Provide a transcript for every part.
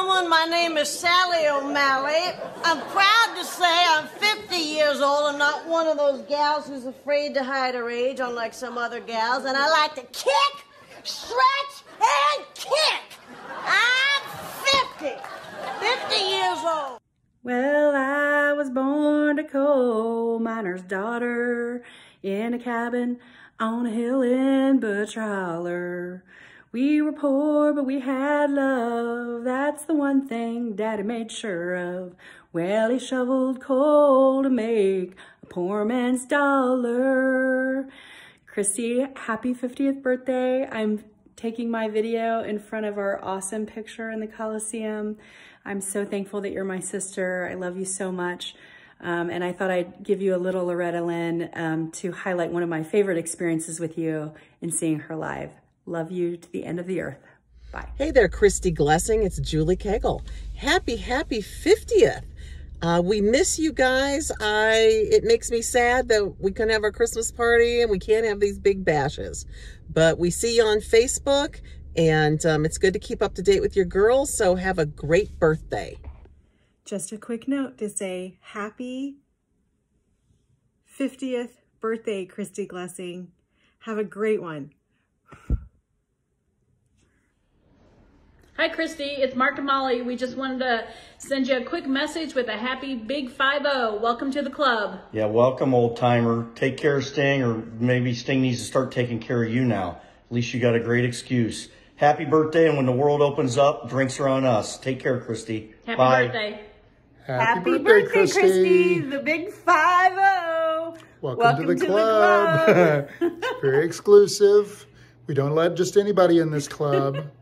My name is Sally O'Malley. I'm proud to say I'm 50 years old I'm not one of those gals who's afraid to hide her age, unlike some other gals. And I like to kick, stretch, and kick. I'm 50. 50 years old. Well, I was born a coal miner's daughter in a cabin on a hill in Butch. We were poor, but we had love. That's the one thing Daddy made sure of. Well, he shoveled coal to make a poor man's dollar. Christy, happy 50th birthday. I'm taking my video in front of our awesome picture in the Coliseum. I'm so thankful that you're my sister. I love you so much. Um, and I thought I'd give you a little Loretta Lynn um, to highlight one of my favorite experiences with you in seeing her live. Love you to the end of the earth. Bye. Hey there, Christy Glesing. It's Julie Cagle. Happy, happy 50th. Uh, we miss you guys. I It makes me sad that we couldn't have our Christmas party and we can't have these big bashes. But we see you on Facebook and um, it's good to keep up to date with your girls. So have a great birthday. Just a quick note to say happy 50th birthday, Christy Glesing. Have a great one. Hi, Christy. It's Mark and Molly. We just wanted to send you a quick message with a happy big 5-0. Welcome to the club. Yeah, welcome, old timer. Take care of Sting, or maybe Sting needs to start taking care of you now. At least you got a great excuse. Happy birthday, and when the world opens up, drinks are on us. Take care, Christy. Happy Bye. birthday. Happy, Happy birthday, birthday, Christy. Christy. The big 5-0. Welcome, to the club. it's very exclusive. We don't let just anybody in this club.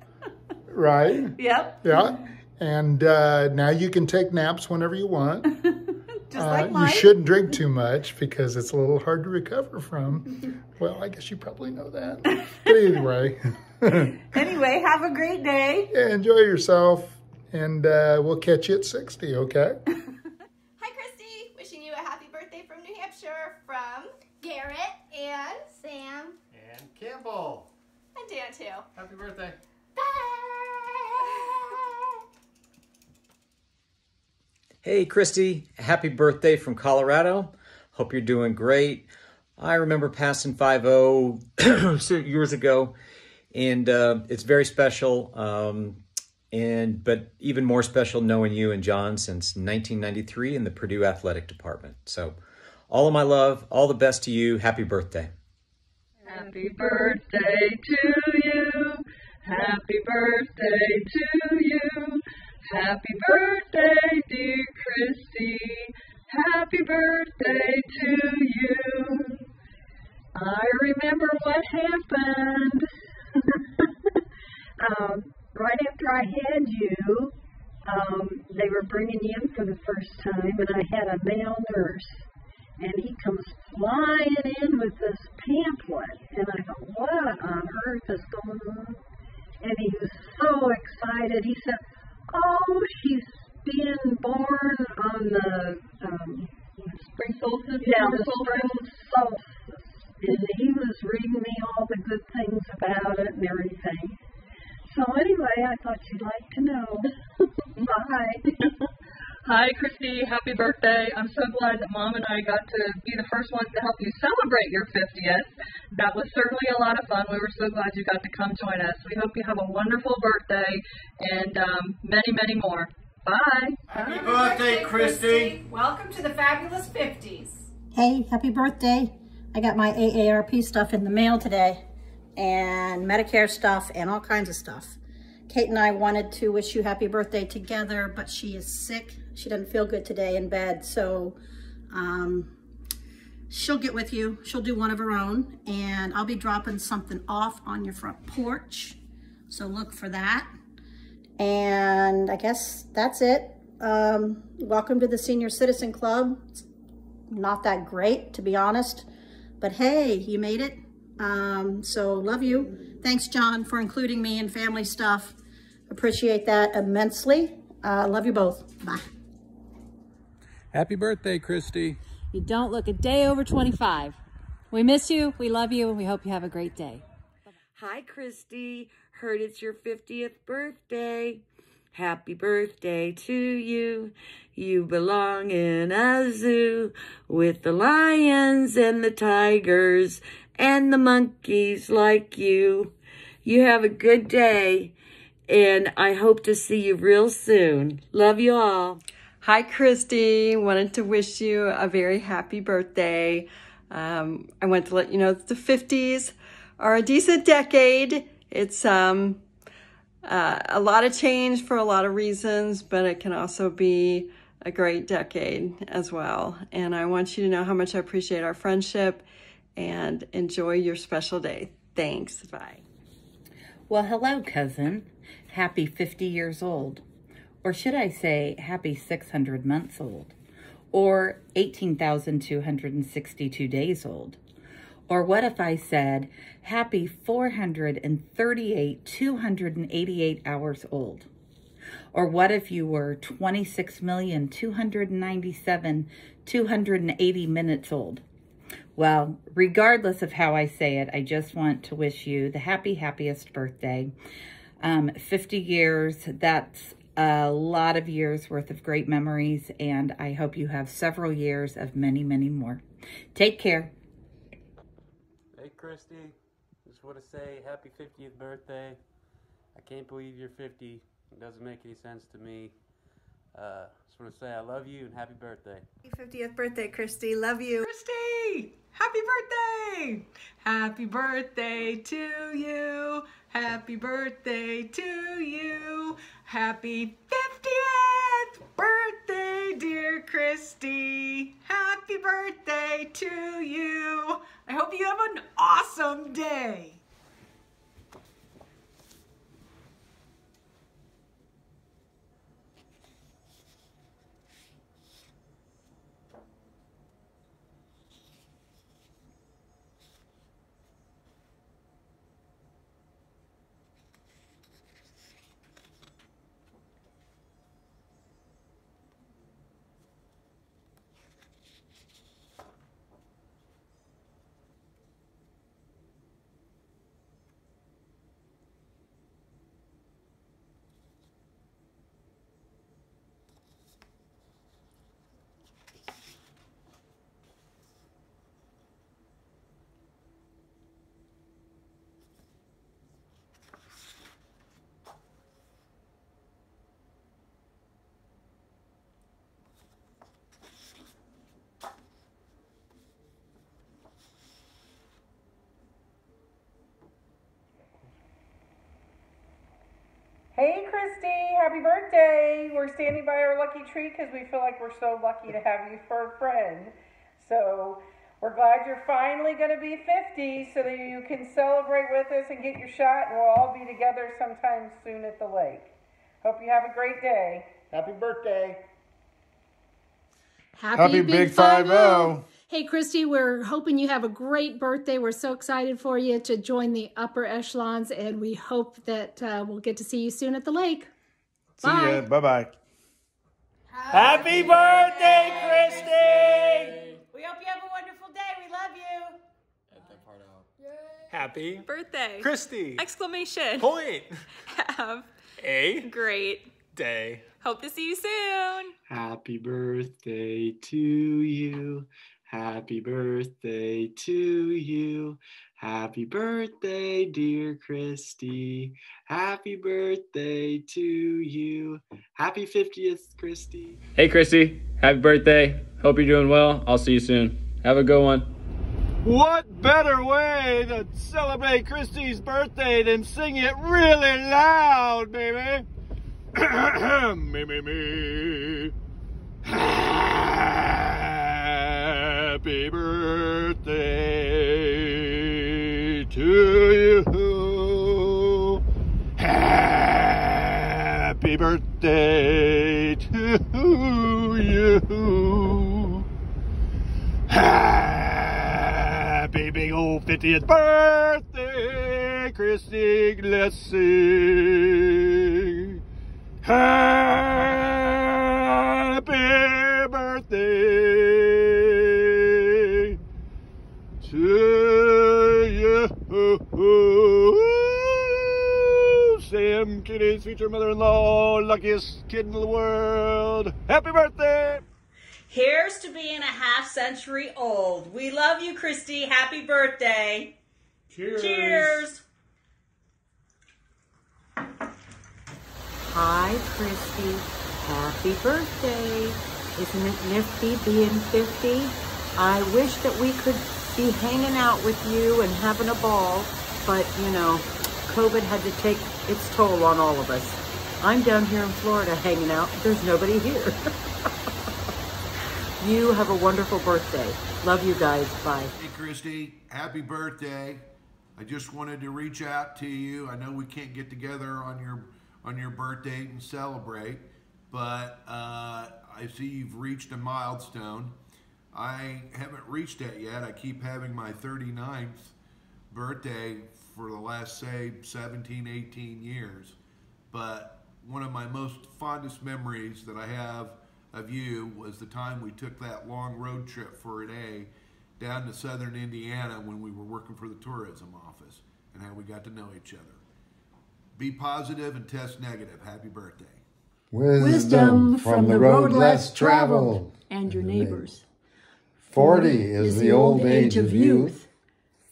right? Yep. Yeah. And uh, now you can take naps whenever you want. Just Uh, like you shouldn't drink too much because it's a little hard to recover from. well, I guess you probably know that. But anyway, Anyway, have a great day. yeah, enjoy yourself. And uh, we'll catch you at 60, okay? Hi, Christy. Wishing you a happy birthday from New Hampshire from Garrett and Sam And Campbell. and Dan, too. Happy birthday. Hey, Christy, happy birthday from Colorado. Hope you're doing great. I remember passing 5-0 years ago, and uh, it's very special. Um, and but even more special knowing you and Jon since 1993 in the Purdue Athletic Department. So, all of my love, all the best to you. Happy birthday. Happy birthday to. Happy birthday to you. Happy birthday, dear Christy. Happy birthday to you. I remember what happened. um, right after I had you, um, they were bringing you in for the first time, and I had a male nurse and he comes flying in with this pamphlet, and I thought, what on earth is going on? And he was so excited. He said, oh, she's being born on the um, spring solstice. Yeah, the spring solstice. And he was reading me all the good things about it and everything. So anyway, I thought you'd like to know. Bye. Hi, Christy. Happy birthday. I'm so glad that Mom and I got to be the first ones to help you celebrate your 50th. That was certainly a lot of fun. We were so glad you got to come join us. We hope you have a wonderful birthday and um, many, many more. Bye. Happy birthday, Christy. Welcome to the fabulous 50s. Hey, happy birthday. I got my AARP stuff in the mail today and Medicare stuff and all kinds of stuff. Kate and I wanted to wish you happy birthday together, but she is sick. She doesn't feel good today in bed, so um, she'll get with you. She'll do one of her own, and I'll be dropping something off on your front porch, so look for that. And I guess that's it. Um, welcome to the Senior Citizen Club. It's not that great, to be honest, but hey, you made it. Um, so love you. Thanks, Jon, for including me in family stuff. Appreciate that immensely. Uh, love you both. Bye. Happy birthday, Christy. You don't look a day over 25. We miss you, we love you, and we hope you have a great day. Hi, Christy. Heard it's your 50th birthday. Happy birthday to you. You belong in a zoo with the lions and the tigers and the monkeys like you. You have a good day and I hope to see you real soon. Love you all. Hi, Christy. Wanted to wish you a very happy birthday. Um, I want to let you know that the 50s are a decent decade. It's um, uh, a lot of change for a lot of reasons, but it can also be a great decade as well. And I want you to know how much I appreciate our friendship and enjoy your special day. Thanks. Bye. Well, hello, cousin. Happy 50 years old. Or should I say, happy 600 months old. Or 18,262 days old. Or what if I said, happy 438, 288 hours old? Or what if you were 26,297, 280 minutes old? Well, regardless of how I say it, I just want to wish you the happy, happiest birthday. Um, 50 years, that's a lot of years worth of great memories, and I hope you have several years of many, many more. Take care. Hey, Christy. Just want to say happy 50th birthday. I can't believe you're 50. It doesn't make any sense to me. Uh, just want to say I love you and happy birthday. Happy 50th birthday, Christy. Love you. Christy! Happy birthday! Happy birthday to you. Happy birthday to you. Happy 50th birthday, dear Christy. Happy birthday to you. I hope you have an awesome day. Hey, Christy, happy birthday. We're standing by our lucky tree because we feel like we're so lucky to have you for a friend. So we're glad you're finally going to be 50 so that you can celebrate with us and get your shot, and we'll all be together sometime soon at the lake. Hope you have a great day. Happy birthday. Happy, Happy Big Five O. Hey, Christy, we're hoping you have a great birthday. We're so excited for you to join the upper echelons, and we hope that uh, we'll get to see you soon at the lake. See ya. Bye bye. Happy birthday, Christy! We hope you have a wonderful day. We love you. Happy Birthday. Christy. Exclamation. Point. Have A great day. Hope to see you soon. Happy birthday to you. Happy birthday to you. Happy birthday, dear Christy. Happy birthday to you. Happy 50th, Christy. Hey, Christy. Happy birthday. Hope you're doing well. I'll see you soon. Have a good one. What better way to celebrate Christy's birthday than sing it really loud, baby? me, me, me. Happy birthday to you. Happy birthday to you. Happy big old 50th birthday, Christy. Let's sing. Happy birthday to you. Sam Kitty Christine's future mother-in-law, luckiest kid in the world. Happy birthday! Here's to being a half century old. We love you, Christy. Happy birthday. Cheers. Cheers. Hi, Christy. Happy birthday. Isn't it nifty being 50? I wish that we could be hanging out with you and having a ball, but you know, COVID had to take its toll on all of us. I'm down here in Florida hanging out. There's nobody here. you have a wonderful birthday. Love you guys. Bye. Hey, Christy, happy birthday. I just wanted to reach out to you. I know we can't get together on your on your birthday and celebrate, but uh, I see you've reached a milestone. I haven't reached that yet. I keep having my 39th birthday for the last, say, 17, 18 years. But one of my most fondest memories that I have of you was the time we took that long road trip for a day down to southern Indiana when we were working for the tourism office and how we got to know each other. Be positive and test negative. Happy birthday. Wisdom from the road less traveled and your neighbors. Forty is the old age of youth.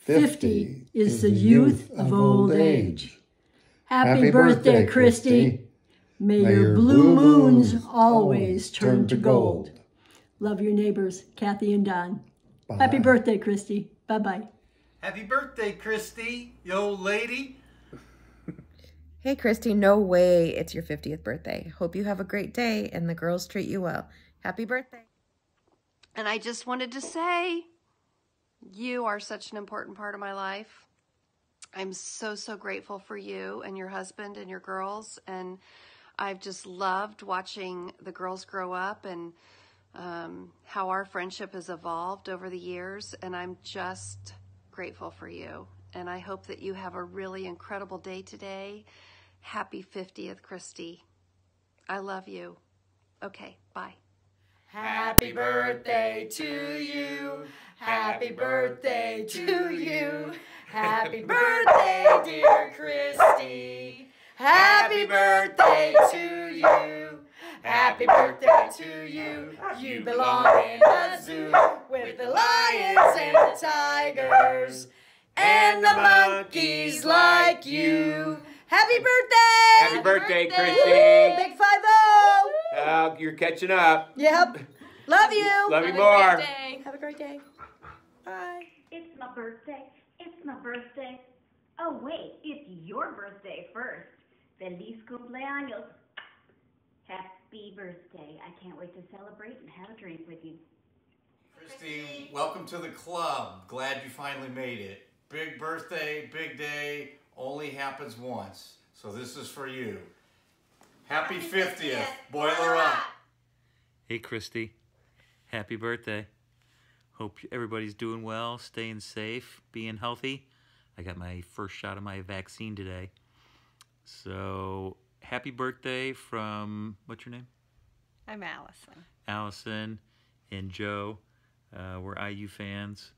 Fifty is the youth of old age. Happy birthday, Christy. May your blue moons always turn to gold. Love your neighbors, Kathy and Don. Happy birthday, Christy. Bye-bye. Happy birthday, Christy, you old lady. Hey, Christy, no way it's your 50th birthday. Hope you have a great day and the girls treat you well. Happy birthday. And I just wanted to say, you are such an important part of my life. I'm so, so grateful for you and your husband and your girls. And I've just loved watching the girls grow up and um, how our friendship has evolved over the years. And I'm just grateful for you. And I hope that you have a really incredible day today. Happy 50th, Christy. I love you. Okay, bye. Happy birthday to you. Happy birthday to you. Happy birthday, dear Christy. Happy birthday to you. Happy birthday to you. You belong in the zoo with the lions and the tigers and the monkeys like you. Happy birthday! Happy birthday, Christy. Big five zero. Uh, you're catching up. Yep. Love you. Love you more. Have a great day. Bye. It's my birthday. It's my birthday. Oh, wait, it's your birthday first. Feliz cumpleaños. Happy birthday. I can't wait to celebrate and have a drink with you. Christy, welcome to the club. Glad you finally made it. Big birthday, big day, only happens once. So this is for you. Happy 50th. Boiler up. Hey, Christy. Happy birthday. Hope everybody's doing well, staying safe, being healthy. I got my first shot of my vaccine today. So, happy birthday from, what's your name? I'm Allison. Allison and Joe. Uh, we're IU fans.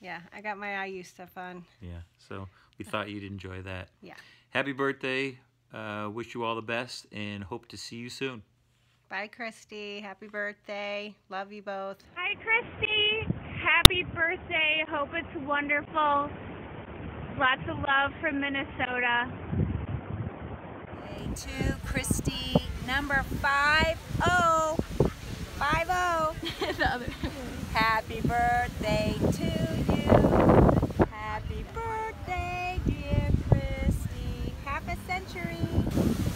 Yeah, I got my IU stuff on. Yeah, so we thought you'd enjoy that. Yeah. Happy birthday. Uh, wish you all the best and hope to see you soon. Bye, Christy. Happy birthday. Love you both. Hi, Christy. Happy birthday. Hope it's wonderful. Lots of love from Minnesota. to Christy number five oh five oh. Happy birthday to you. Happy birthday, dear Christy. Half a century.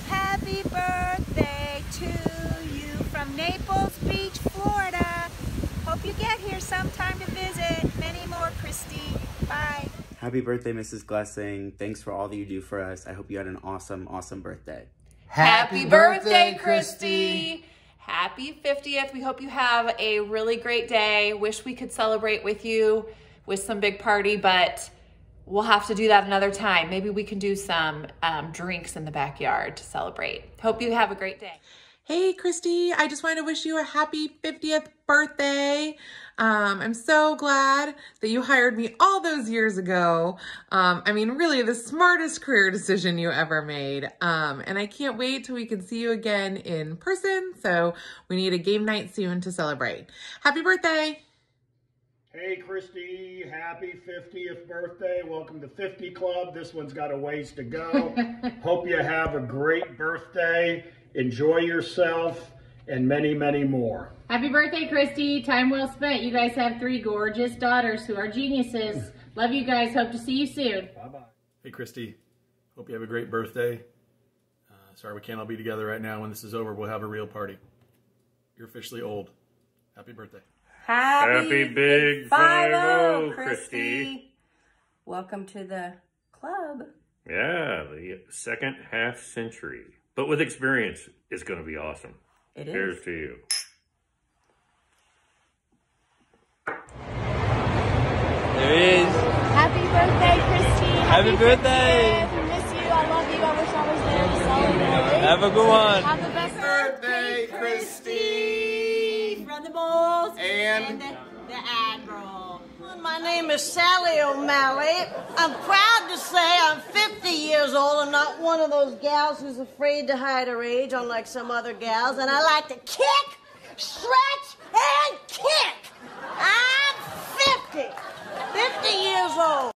Happy birthday to you from Naples Beach, Florida. Hope you get here sometime to visit. Many more, Christy. Bye. Happy birthday, Mrs. Glesing. Thanks for all that you do for us. I hope you had an awesome, awesome birthday. Happy birthday, Christy! Happy 50th. We hope you have a really great day. Wish we could celebrate with you with some big party, but we'll have to do that another time. Maybe we can do some um, drinks in the backyard to celebrate. Hope you have a great day. Hey, Christy, I just wanted to wish you a happy 50th birthday. Um, I'm so glad that you hired me all those years ago. Um, I mean, really the smartest career decision you ever made. Um, and I can't wait till we can see you again in person. So we need a game night soon to celebrate. Happy birthday. Hey, Christy, happy 50th birthday. Welcome to 50 Club. This one's got a ways to go. Hope you have a great birthday. Enjoy yourself and many, many more. Happy birthday, Christy. Time well spent. You guys have three gorgeous daughters who are geniuses. Love you guys. Hope to see you soon. Bye-bye. Hey, Christy. Hope you have a great birthday. Uh, sorry we can't all be together right now. When this is over, we'll have a real party. You're officially old. Happy birthday. Happy, big 5-0, Christy. Welcome to the club. Yeah, the second half century. But with experience, it's going to be awesome. It is. Cheers to you. There he is. Happy birthday, Christine. Happy birthday. 50th. We miss you. I love you. I wish I was there to celebrate. Have a good one. Have the best Birthday, Christy. From the Bulls And the, the Admiral. My name is Sally O'Malley. I'm proud to say I'm 50 years old and not one of those gals who's afraid to hide her age, unlike some other gals. And I like to kick, stretch, and kick. I'm 50. 50 years old.